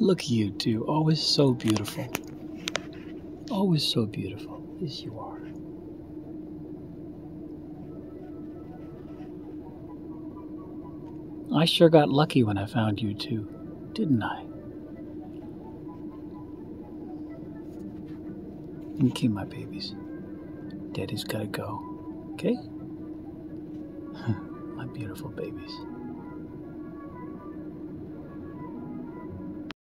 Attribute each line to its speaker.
Speaker 1: Look at you two, always so beautiful. Always so beautiful. as you are. I sure got lucky when I found you two, didn't I? Okay, my babies. Daddy's gotta go. Okay? my beautiful babies.